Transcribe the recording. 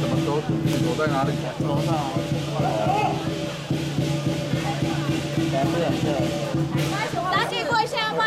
怎么躲？躲在哪里？楼上。来，不两去。大姐，过一下，过好。